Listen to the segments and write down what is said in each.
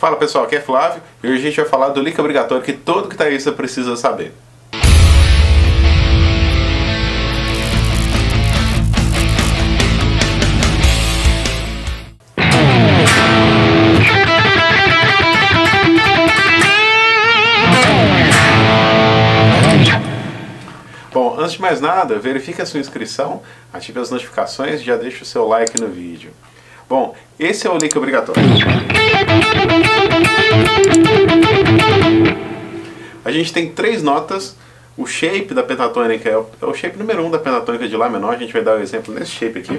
Fala pessoal, aqui é Flávio e hoje a gente vai falar do link obrigatório que todo guitarrista precisa saber. Bom, antes de mais nada, verifique a sua inscrição, ative as notificações e já deixe o seu like no vídeo. Bom, esse é o link obrigatório. A gente tem três notas. O shape da pentatônica é o, é o shape número 1 um da pentatônica de Lá menor. A gente vai dar o um exemplo nesse shape aqui.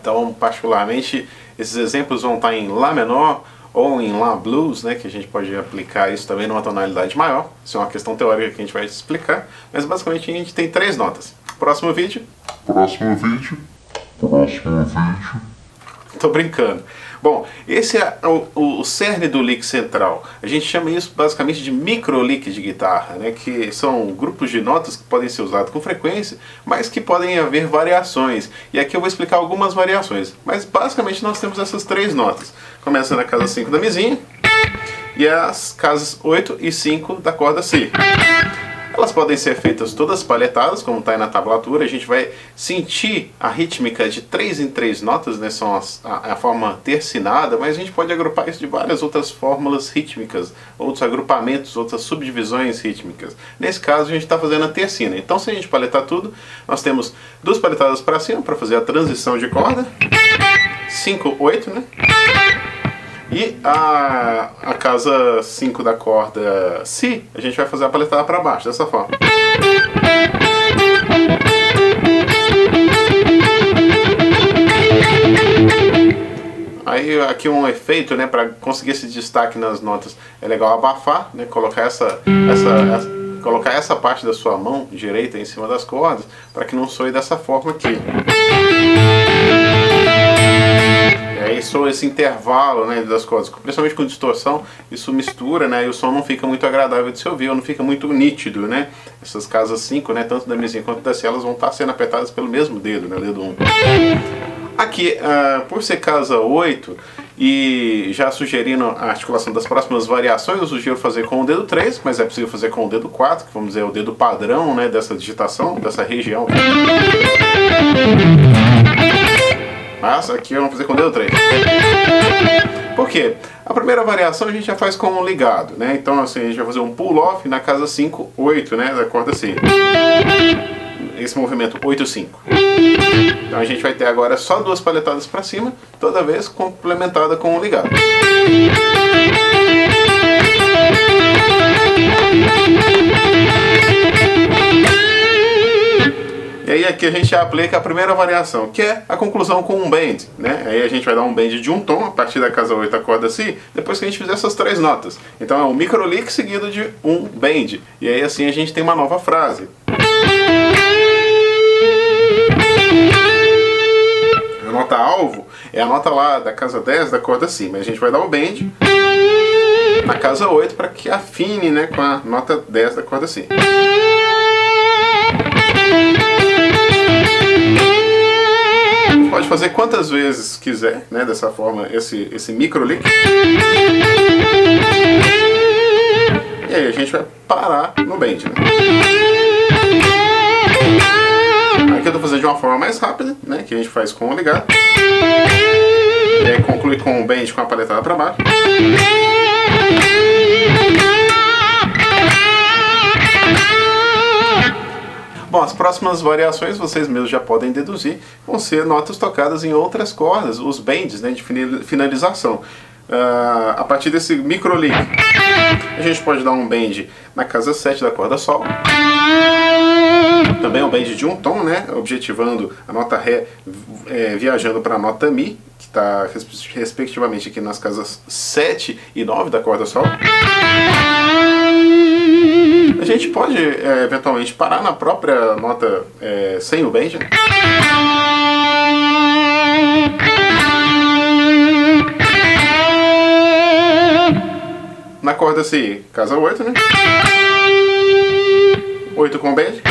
Então, particularmente, esses exemplos vão estar em Lá menor ou em Lá blues, né, que a gente pode aplicar isso também numa tonalidade maior. Isso é uma questão teórica que a gente vai explicar, mas basicamente a gente tem três notas. Próximo vídeo. Próximo vídeo. Próximo vídeo. Tô brincando. Bom, esse é o, o, cerne do lick central. A gente chama isso basicamente de micro lick de guitarra, né? que são grupos de notas que podem ser usados com frequência, mas que podem haver variações. E aqui eu vou explicar algumas variações. Mas basicamente nós temos essas três notas. Começa na casa 5 da mizinha e as casas 8 e 5 da corda Si. Elas podem ser feitas todas palhetadas, como está aí na tablatura. A gente vai sentir a rítmica de 3 em 3 notas, né? São as, a, a, forma tercinada, mas a gente pode agrupar isso de várias outras fórmulas rítmicas, outros agrupamentos, outras subdivisões rítmicas. Nesse caso, a gente está fazendo a tercina. Então, se a gente paletar tudo, nós temos duas palhetadas para cima para fazer a transição de corda. 5, 8, né? E a, a casa 5 da corda Si, a gente vai fazer a paletada para baixo, dessa forma. Aí aqui um efeito, né, para conseguir esse destaque nas notas, é legal abafar, né, colocar essa, essa, essa colocar essa parte da sua mão direita em cima das cordas, para que não soe dessa forma aqui aí soa esse intervalo né, das cordas, principalmente com distorção, isso mistura, né, e o som não fica muito agradável de se ouvir, ou não fica muito nítido, né? Essas casas 5, né, tanto da mesinha quanto da elas vão estar sendo apertadas pelo mesmo dedo, né, dedo 1. Um. Aqui, uh, por ser casa 8, e já sugerindo a articulação das próximas variações, eu sugiro fazer com o dedo 3, mas é possível fazer com o dedo 4, que vamos dizer é o dedo padrão né, dessa digitação, dessa região. Mas aqui vamos fazer com o dedo 3. Por quê? A primeira variação a gente já faz com o ligado, né? Então assim, a gente vai fazer um pull-off na casa 5, 8, né? Da corda C. Esse movimento 8, 5. Então a gente vai ter agora só duas paletadas para cima, toda vez complementada com o ligado. E aí aqui a gente aplica a primeira variação, que é a conclusão com um bend. Né? Aí a gente vai dar um bend de um tom a partir da casa 8 da corda Si, depois que a gente fizer essas três notas. Então é um micro lick seguido de um bend. E aí assim a gente tem uma nova frase. A nota alvo é a nota lá da casa 10 da corda Si, mas a gente vai dar o bend na casa 8 para que afine né, com a nota 10 da corda Si. Pode fazer quantas vezes quiser, né, dessa forma, esse, esse micro lick. E aí a gente vai parar no bend. Né? Aqui eu estou fazendo de uma forma mais rápida, né, que a gente faz com o ligado. E aí conclui com o bend com a paletada para baixo. Bom, as próximas variações vocês mesmos já podem deduzir, vão ser notas tocadas em outras cordas, os bends né, de finalização. Uh, a partir desse micro lick, a gente pode dar um bend na casa 7 da corda Sol. Também um bend de um tom, né, objetivando a nota Ré é, viajando para a nota Mi, que está respectivamente aqui nas casas 7 e 9 da corda Sol. A gente pode é, eventualmente parar na própria nota é, sem o bend. Na corda Si, casa 8, né? 8 com bend.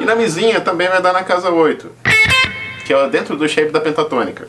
E na camisinha também vai dar na casa 8, que é dentro do shape da pentatônica.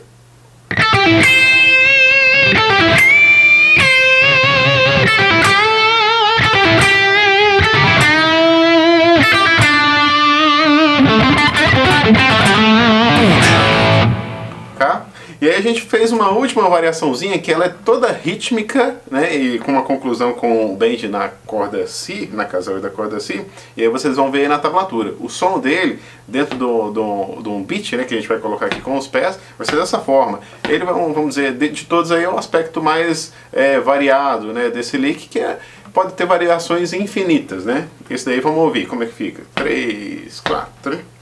E aí a gente fez uma última variaçãozinha que ela é toda rítmica, né? E com uma conclusão com o bend na corda Si, na casa da corda Si. E aí vocês vão ver aí na tablatura. O som dele, dentro do, do, do um beat, né? Que a gente vai colocar aqui com os pés, vai ser dessa forma. Ele, vamos dizer, de, todos aí é o aspecto mais é, variado, né? Desse lick, que é, pode ter variações infinitas, né? Esse daí vamos ouvir como é que fica. 3, 4...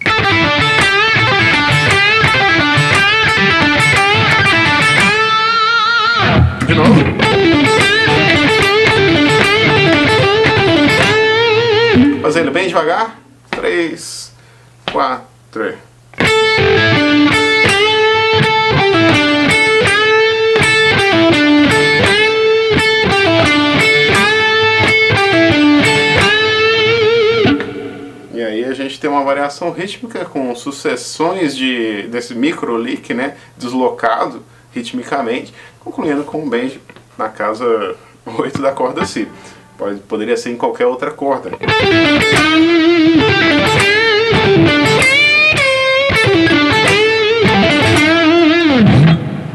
De novo. Fazendo bem devagar. Três, quatro. Tem uma variação rítmica com sucessões de desse micro lick, né, deslocado ritmicamente, concluindo com um bend na casa 8 da corda Si. Pode, poderia ser em qualquer outra corda.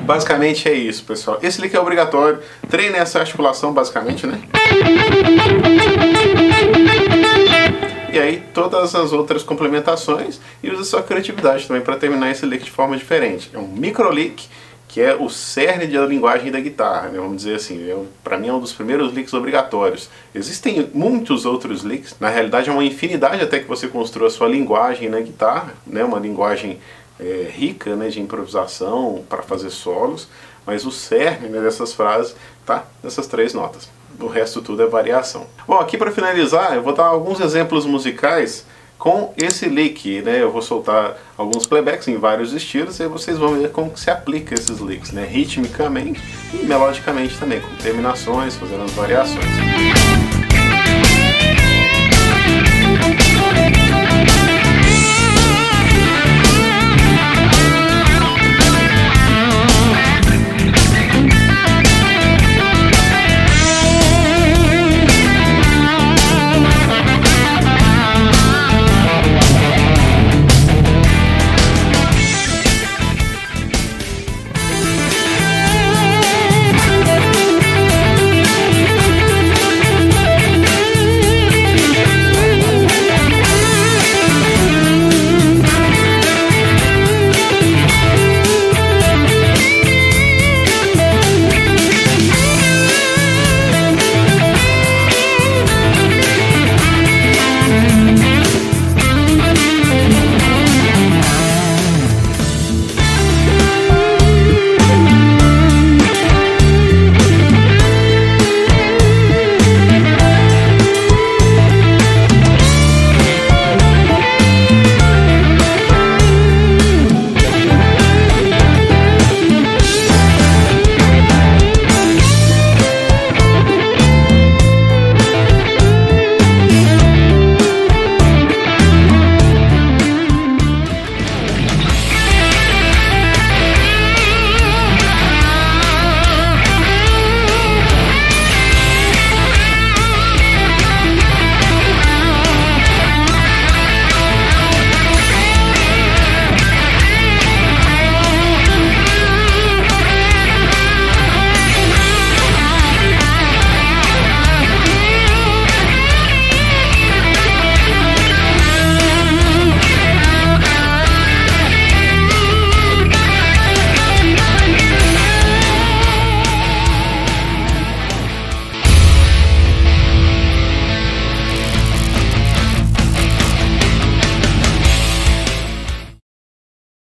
Basicamente é isso, pessoal. Esse lick é obrigatório. Treine essa articulação, basicamente, né? Aí todas as outras complementações e use sua criatividade também para terminar esse lick de forma diferente. É um micro lick que é o cerne da linguagem da guitarra, né? vamos dizer assim, é, para mim é um dos primeiros licks obrigatórios. Existem muitos outros licks, na realidade é uma infinidade até que você construa a sua linguagem na guitarra, né? uma linguagem é, rica né, de improvisação para fazer solos, mas o cerne né, dessas frases tá nessas três notas. O resto tudo é variação. Bom, aqui para finalizar, eu vou dar alguns exemplos musicais com esse lick, né? Eu vou soltar alguns playbacks em vários estilos e vocês vão ver como se aplica esses licks, né? Ritmicamente e melodicamente também, com terminações, fazendo as variações.